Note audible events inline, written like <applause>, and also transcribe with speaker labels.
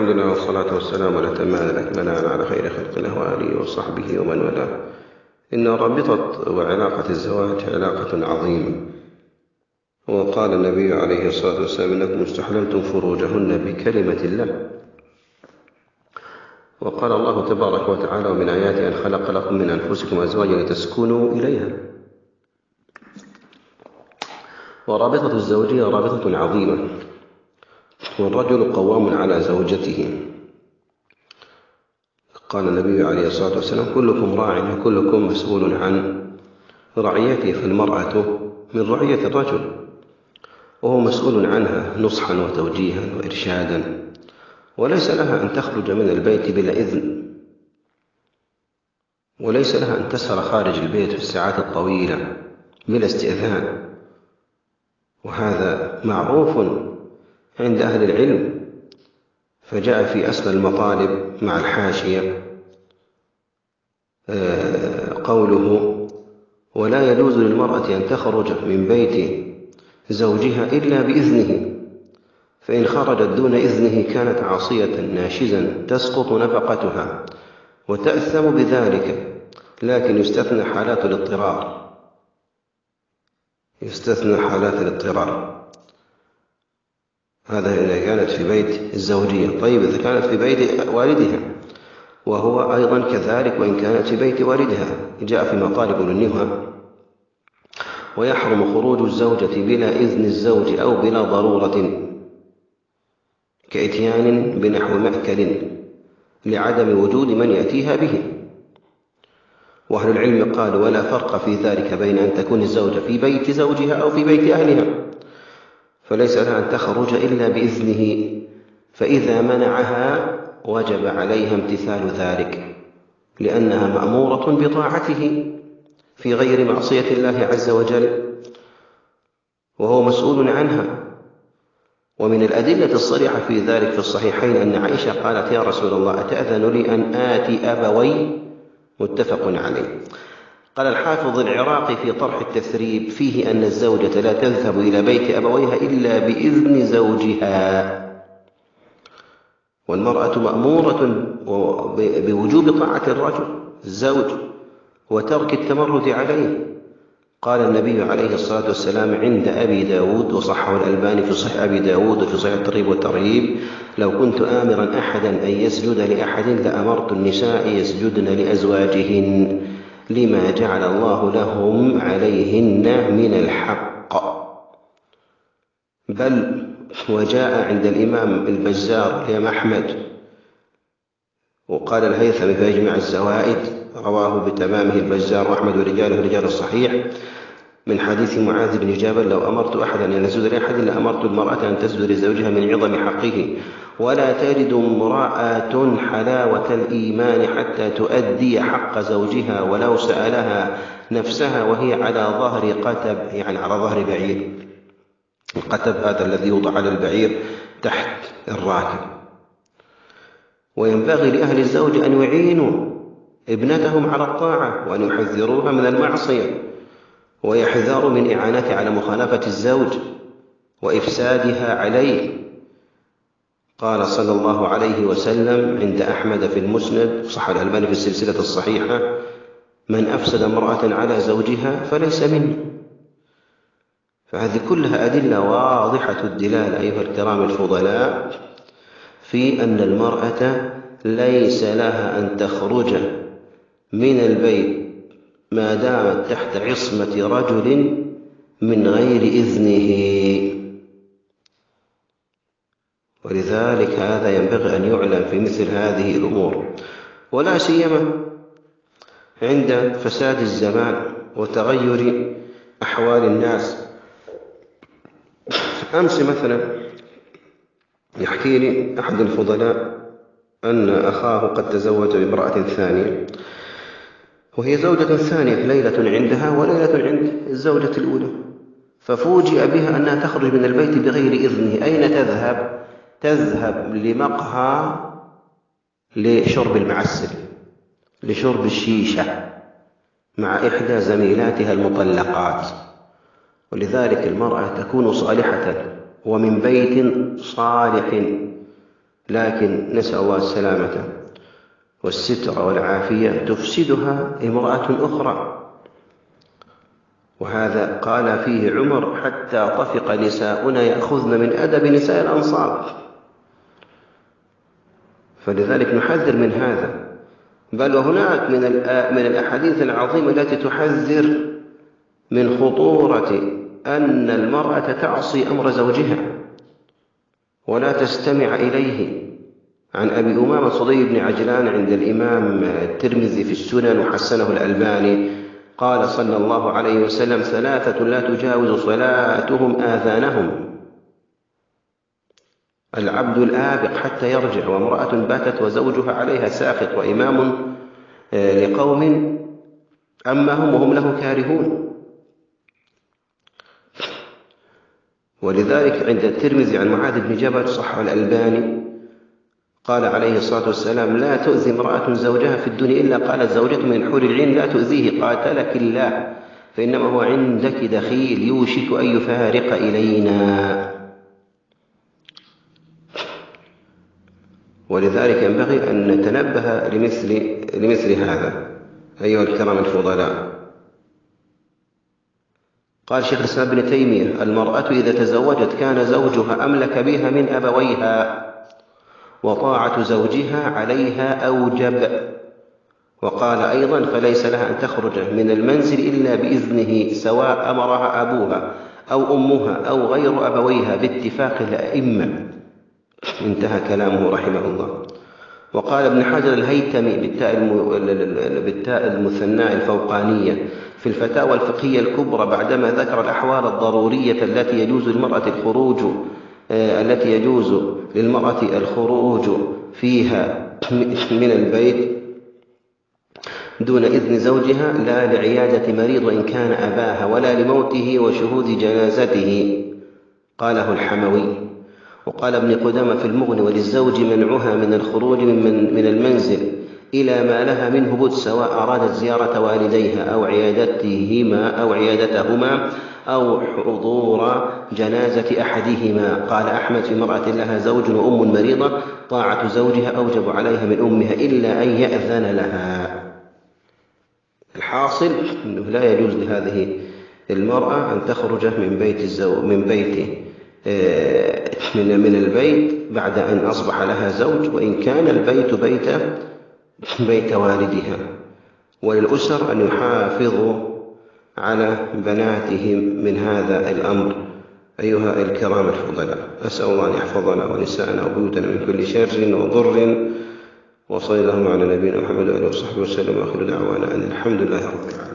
Speaker 1: الحمد لله والصلاة والسلام على تمان الأكملان على خير خلق الله وآله وصحبه ومن والاه. إن رابطة وعلاقة الزواج علاقة عظيمة. وقال النبي عليه الصلاة والسلام إنكم استحللتم فروجهن بكلمة الله. وقال الله تبارك وتعالى ومن آياته أن خلق لكم من أنفسكم أزواجا لتسكنوا إليها. ورابطة الزوجية رابطة عظيمة. والرجل قوام على زوجته. قال النبي عليه الصلاة والسلام كلكم راع وكلكم مسؤول عن رعيته فالمرأة من رعية الرجل وهو مسؤول عنها نصحا وتوجيها وإرشادا وليس لها أن تخرج من البيت بلا إذن وليس لها أن تسهر خارج البيت في الساعات الطويلة بلا استئذان وهذا معروف عند أهل العلم فجاء في أصل المطالب مع الحاشية قوله ولا يجوز للمرأة أن تخرج من بيت زوجها إلا بإذنه فإن خرجت دون إذنه كانت عاصية ناشزا تسقط نفقتها وتأثم بذلك لكن يستثنى حالات الاضطرار. يستثنى حالات الاضطرار. هذا إذا كانت في بيت الزوجية. طيب إذا كانت في بيت والدها وهو أيضا كذلك وإن كانت في بيت والدها جاء في مطالب للنهى ويحرم خروج الزوجة بلا إذن الزوج أو بلا ضرورة كإتيان بنحو مأكل لعدم وجود من يأتيها به. وأهل العلم قالوا ولا فرق في ذلك بين أن تكون الزوجة في بيت زوجها أو في بيت أهلها. فليس لها أن تخرج إلا بإذنه فإذا منعها وجب عليها امتثال ذلك لأنها مأمورة بطاعته في غير معصية الله عز وجل وهو مسؤول عنها. ومن الأدلة الصريحة في ذلك في الصحيحين أن عائشة قالت يا رسول الله أتأذن لي أن آتي أبوي؟ متفق عليه. قال الحافظ العراقي في طرح التثريب فيه أن الزوجة لا تذهب إلى بيت أبويها إلا بإذن زوجها. والمرأة مأمورة بوجوب طاعة الرجل الزوج وترك التمرد عليه. قال النبي عليه الصلاة والسلام عند أبي داود وصحه الألباني في صحيح أبي داود وفي صحيح الترغيب والترهيب لو كنت آمرا أحدا أن يسجد لأحد لأمرت النساء يسجدن لأزواجهن. لما جعل الله لهم عليهن من الحق. بل وجاء عند الإمام البزار الإمام أحمد وقال الهيثمي في أجمع الزوائد رواه بتمامه البزار وأحمد ورجاله رجال الصحيح من حديث معاذ بن جبل لو أمرت أحدا أن يسجد لأحد لأمرت المرأة أن تسجد لزوجها من عظم حقه. ولا تجد امرأة حلاوة الإيمان حتى تؤدي حق زوجها ولو سألها نفسها وهي على ظهر قتب يعني على ظهر بعير. القتب هذا الذي يوضع على البعير تحت الراكب. وينبغي لأهل الزوج أن يعينوا ابنتهم على الطاعة وأن يحذروها من المعصية. ويحذروا من إعانته على مخالفة الزوج وإفسادها عليه. قال صلى الله عليه وسلم عند أحمد في المسند صح الألباني في السلسلة الصحيحة من أفسد امرأة على زوجها فليس مني. فهذه كلها أدلة واضحة الدلالة أيها الكرام الفضلاء في أن المرأة ليس لها أن تخرج من البيت ما دامت تحت عصمة رجل من غير إذنه. ولذلك هذا ينبغي أن يعلم في مثل هذه الأمور. ولا سيما عند فساد الزمان وتغير أحوال الناس. أمس مثلا يحكي لي أحد الفضلاء أن أخاه قد تزوج بامرأة ثانية وهي زوجة ثانية ليلة عندها وليلة عند الزوجة الأولى. ففوجئ بها أنها تخرج من البيت بغير إذنه. أين تذهب؟ تذهب لمقهى لشرب المعسل لشرب الشيشة مع إحدى زميلاتها المطلقات. ولذلك المرأة تكون صالحة ومن بيت صالح لكن نسأل الله السلامة والستر والعافية. تفسدها امرأة أخرى. وهذا قال فيه عمر حتى طفق نساؤنا يأخذن من أدب نساء الأنصار. فلذلك نحذر من هذا. بل وهناك من من الأحاديث العظيمة التي تحذر من خطورة أن المرأة تعصي أمر زوجها ولا تستمع إليه. عن أبي أمامة صدي بن عجلان عند الإمام الترمذي في السنن وحسنه الألباني قال صلى الله عليه وسلم ثلاثة لا تجاوز صلاتهم آذانهم. العبد الآبق حتى يرجع وامرأة باتت وزوجها عليها ساخط وإمام آه، لقوم أما هم وهم له كارهون. ولذلك عند الترمذي عن معاذ بن جبل صح الألباني قال عليه الصلاة والسلام لا تؤذي امرأة زوجها في الدنيا إلا قالت زوجة من حور العين لا تؤذيه قاتلك الله فإنما هو عندك دخيل يوشك أن يفارق إلينا. ولذلك ينبغي أن نتنبه لمثل, لمثل هذا. أيها الكرام الفضلاء. قال شيخ الإسلام ابن تيمية المرأة إذا تزوجت كان زوجها أملك بها من أبويها وطاعة زوجها عليها أوجب. وقال أيضا فليس لها أن تخرج من المنزل إلا بإذنه سواء أمرها أبوها أو أمها أو غير أبويها باتفاق الأئمة. انتهى كلامه رحمه الله. وقال ابن حجر الهيتمي بالتاء بالتاء المثناء الفوقانية في الفتاوى الفقهية الكبرى بعدما ذكر الأحوال الضرورية التي يجوز للمرأة الخروج آه، التي يجوز للمرأة الخروج فيها <coughs> من البيت دون إذن زوجها لا لعيادة مريض وإن كان أباها ولا لموته وشهود جنازته. قاله الحموي. وقال ابن قدامة في المغني وللزوج منعها من الخروج من, من المنزل إلى ما لها منه بد سواء أرادت زيارة والديها أو عيادتهما أو عيادتهما أو حضور جنازة أحدهما. قال أحمد في امرأة لها زوج وأم مريضة طاعة زوجها أوجب عليها من أمها إلا أن يأذن لها. الحاصل أنه لا يجوز لهذه المرأة أن تخرج من بيت الزوج من بيت آه، من من البيت بعد أن أصبح لها زوج وإن كان البيت بيت بيت والدها. وللأسر أن يحافظوا على بناتهم من هذا الأمر. أيها الكرام الفضلاء أسأل الله أن يحفظنا ونساءنا وبيوتنا من كل شر وضر. وصلى اللهم على نبينا محمد وآله وصحبه وسلم. وآخر دعوانا أن الحمد لله رب العالمين.